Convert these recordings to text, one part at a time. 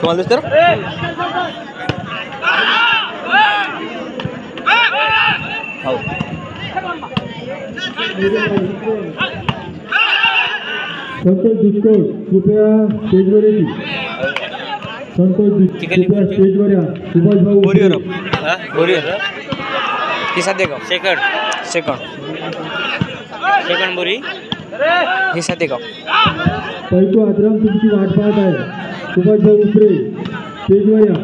तुम्हाला दिसतं संतोष डिस्कोट कृपया स्टेजवर येतील संतोष कृपया. स्टेजवर या. सुभाष भाऊ ही? साध्य गाव सेकंड सेकंड सेकंड बोरी। ही साध्य गाव पैको आद्राम तुमची वाट पाहत आहे सुभाष भाऊ उपरे स्टेजवर या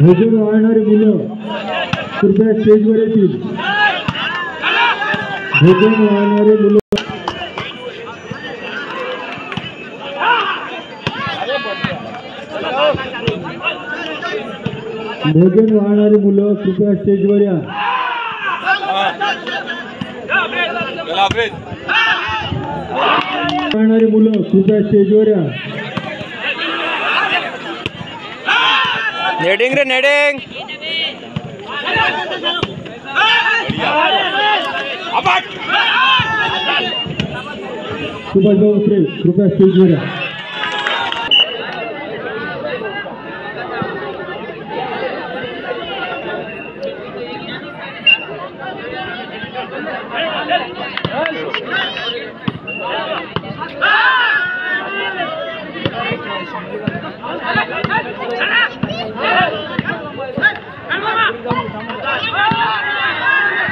भोजन वाळणारी मुलं कृपया स्टेजवर येतील भोजन वाळणारे मुलं भोजन वाहणारी मुलं कृपया स्टेजवर या. वाहणारी मुलं कृपया स्टेजवर या. नेडिंग रे नेडिंग सुभाष भाऊ कृपया स्टेजवर या.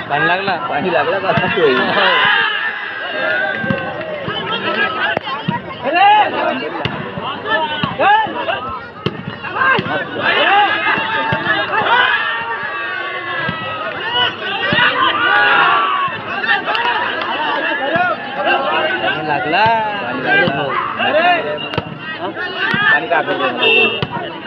पाणी लागला पाणी लागला लागला पाणी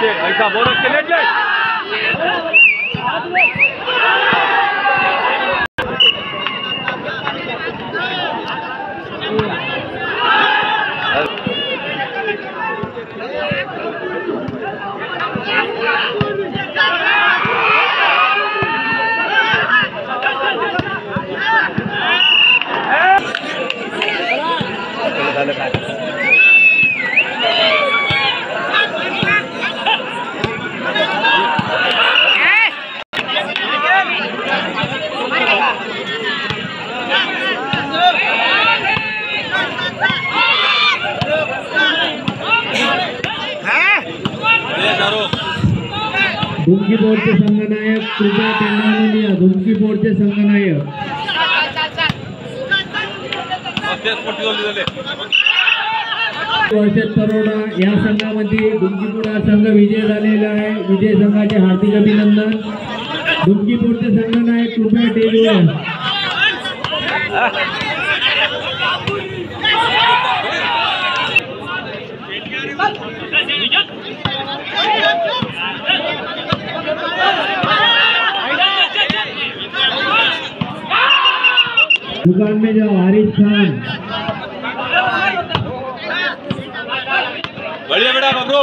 अच्छे ऐसा बोलो चले लेट धुमकी बोर्डचे संघनायक कृपया त्यांना धुमकी बोर्डचे संघनायक. तेच तरोडा या संघामध्ये धुमकीपूर हा संघ विजय झालेला आहे. विजय संघाचे हार्दिक अभिनंदन. धुमकीपूरचे संघनायक कृपया स्टेजवर में जाओ हारिस खान। बढ़िया बेटा बबरू।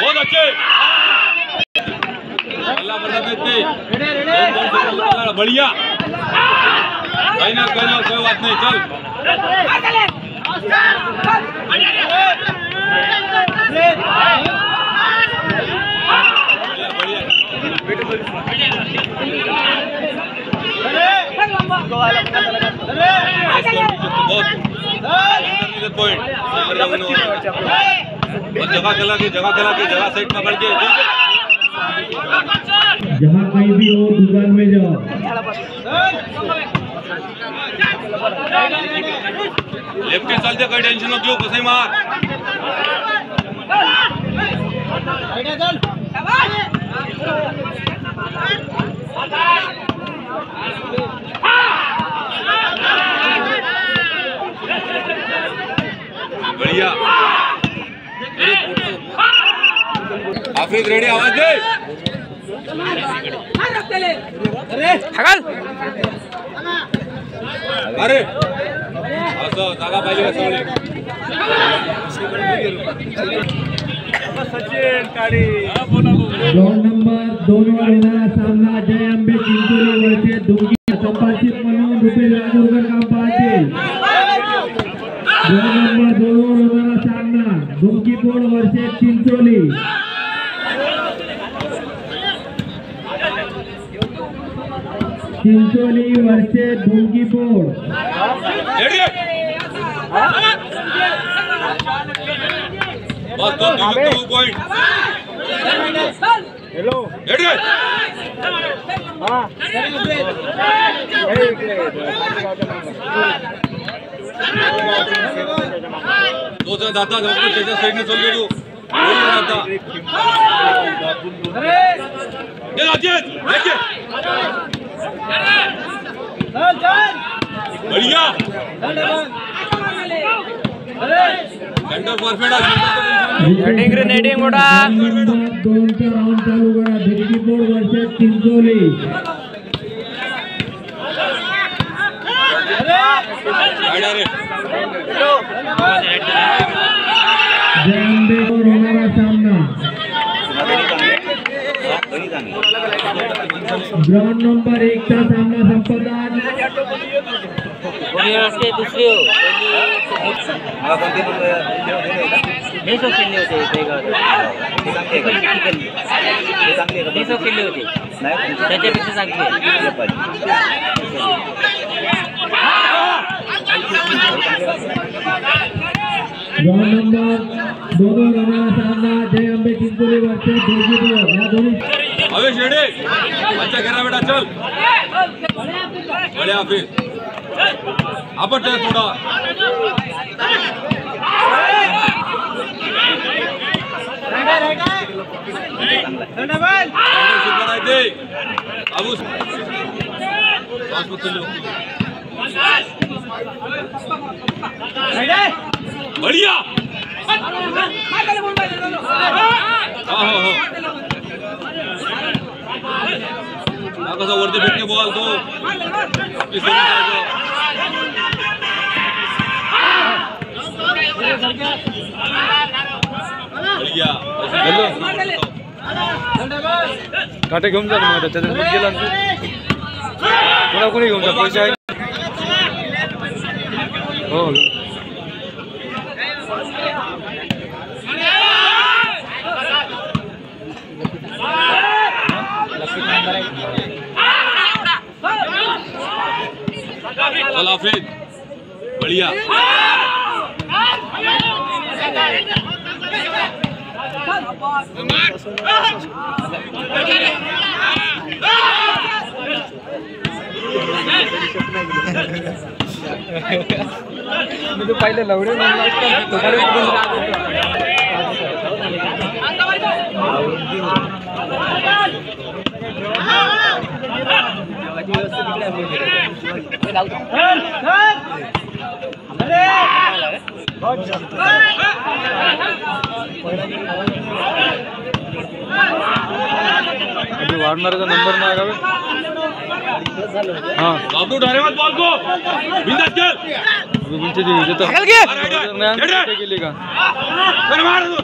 बहुत अच्छे। अल्लाह बरकत बहुत शुक्रिया, बढ़िया। कहीं ना कहीं ना कोई बात नहीं चल। बढ़िया बहुत पॉइंट जगह खिला के जगह खिला के जगह साइड पकड़ के जहाँ कहीं भी हो दुकान में जाओ लेफ्टी चालते काही टेन्शन नको घेऊ कसंही मार बढ़िया रेडी आवाज़ दे। हाकल अरे। असं जागा पाहिजे का सगळे ग्राउंड नंबर दोन वर सामना जय आंबे चिंचोली वरचे दोघी संपादित म्हणून रुपेश राजूरकर काम पाहतील ग्राउंड नंबर दोन वर सामना दुमकी बोर्ड वर्षे चिंचोली. चिंचोली वर्षे पॉइंट रेडी तो जर दाता जातो त्याच्या साईडने चाललो तू ये राजेश बढ़िया। सेंटर परफेक्ट आहे Heading रे, heading मोठा. दोनचा राऊंड चालू करा दुमकी बोर्ड वर्षे चिंचोली गाड्या रे जय आंबे बोर्ड होणारा सामना ग्राउंड नंबर एक चा सामना दुसरी हो खेळले होते खेळले होते। त्याच्यापेक्षा चांगले नंबर दोन सामना जय आंबे चिंचोली वरचे दोघी बोर्ड या दोन्ही अवेश रेडी अच्छा करा बेटा चल। बढ़िया फिर। चल थोडा। सुपर आहे ते अबू पासबुक चलो। बढ़िया। हा हो हो हा कसा वरती भेटते बॉल तो आपली सोबत जायचं. बढ़िया काटे घेऊन जा मग त्याच्यात दूध गेला ना तू. कोणा कोणी घेऊन जा पैसे आहे हो हाफिज। बढ़िया। मी तो पाहिलं लवडे नंबर नाही का हा। बाबू डारे मत बॉल को। बिंदास खेल। जे गेली का। मार तू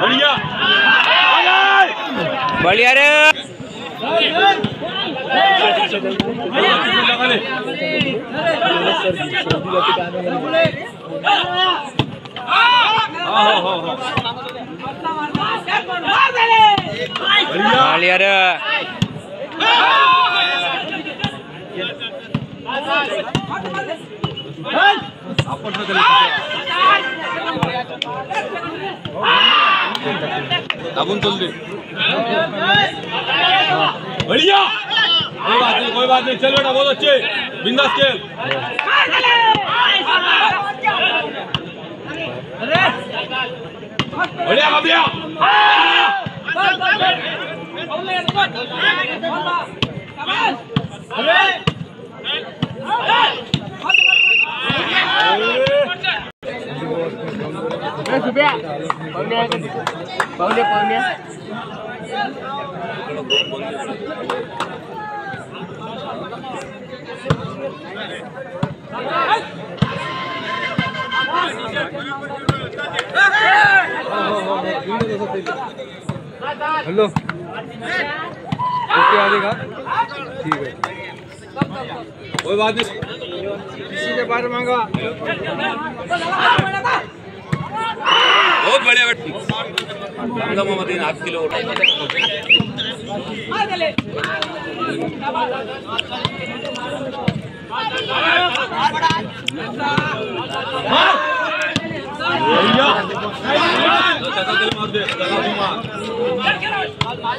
बढ़िया हो हो हो बढ़िया। आपण सगळे दाबून बढ़िया कोई बात नहीं कोई बात नहीं। चल बेटा बहुत अच्छे। बिंदास खेल। बढ़िया बढ़िया। हेलो। ओके आ जाएगा ठीक है। कोई बात नहीं। किसी ने बाहर मांगा। बहुत बढ़िया बेटा। मोहम्मदीन हाफ़ किलो बढ़िया चाचा दिल मार दे चाचा तू मार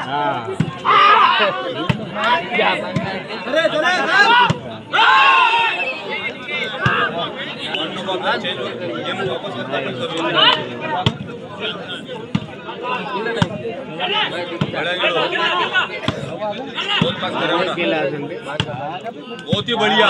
हाँ। बहुत ही बढ़िया।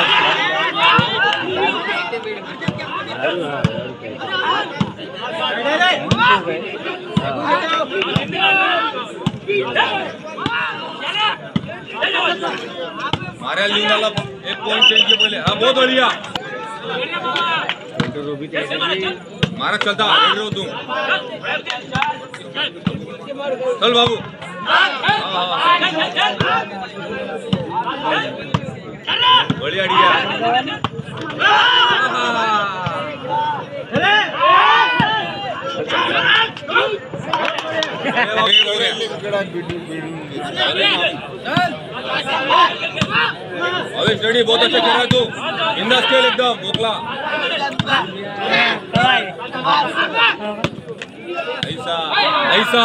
मारा लिंगाला एक पॉइंट चेंज किया पहले। हाँ बहुत बढ़िया। मारा चलता तुम चल बाबू। बढ़िया अबे स्टडी बहुत अच्छा खेल रहा है। तू इंदाज खेल एकदम मोकला ऐसा ऐसा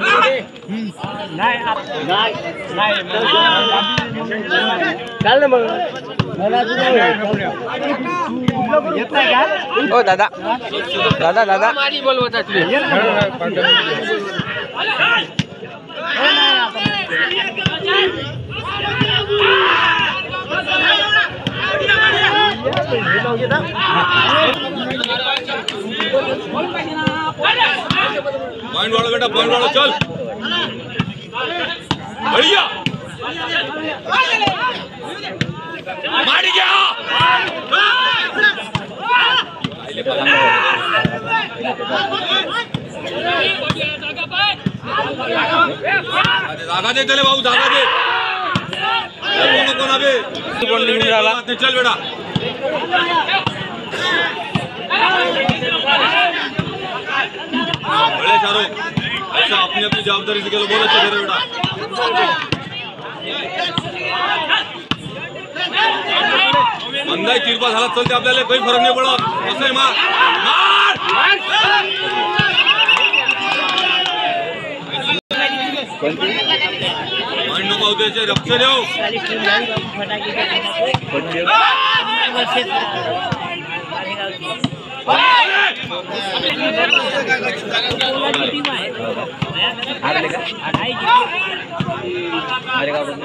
này này này cái là mừng ઓ દાદા દાદા દાદા મારી બોલવા તા તું યે पॉइंट वाला बेटा पॉइंट वाला चल। बढ़िया। मार गया जागा दे चले भाऊ जागा दे कोण निघून राहिला? चल बेटा। बड़े चारों ऐसा अपनी अपनी जवाबदारी से खेलो बहुत अच्छा खेल बेटा मंदाई तिरपा झाला चलते आपल्याला काही फरक नाही पडत कसं आहे मार! मार नको होते याचे रक्ष देऊ काढून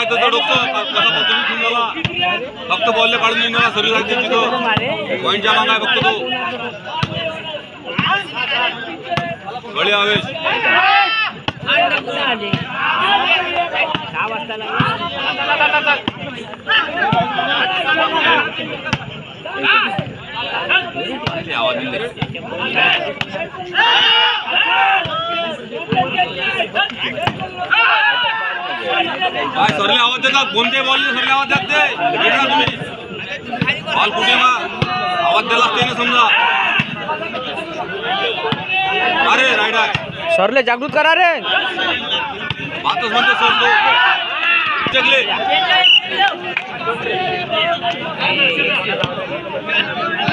पाय त्याचा डोकं कसा पद्धतीने घेऊन झाला फक्त बॉलला काढून देऊन झाला शरीर आहे तिथं पॉईंटच्या मागा फक्त तो. गळी आवेश. आवाज़ नाही देत. काय सरले आवाज़ देतात कोणते बॉल सरले आवाज़ देत ते भेटला तुम्ही। बॉल कुठे ना आवाज़ दिला असते ना समजा अरे राईट आहे सरले जागृत करा रे बातच म्हणतो सर तो चकले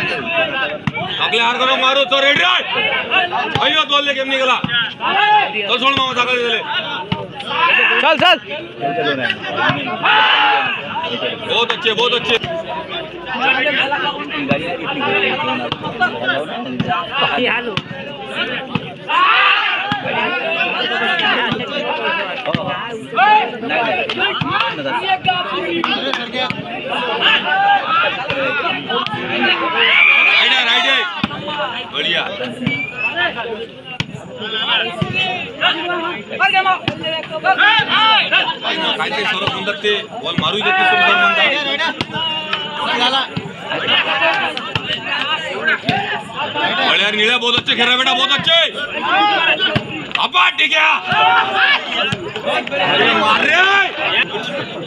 आपले हार करो मारो तो रेडी आहे अय्यो बॉल गेम निघाला तो सोड मामा जागा दिले चल चल। बहुत अच्छे बहुत अच्छे। राईट आहे बढ़िया। काहीतरी सरळ म्हणतात ते बॉल मारू देत नाही सर म्हणतात बड़े नीला बहुत अच्छे खेल रहा है बेटा बहुत अच्छे अब्बा ठीक है अरे मार रहे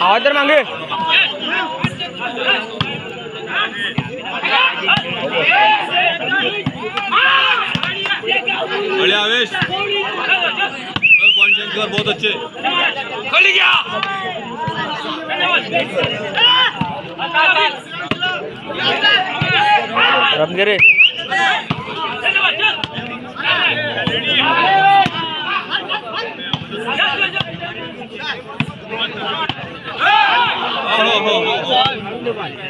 आवाज़ मागे। आवेश। चल पॉइंट बहुत अच्छे खड़ी गया रमगिरे हो हो हो हो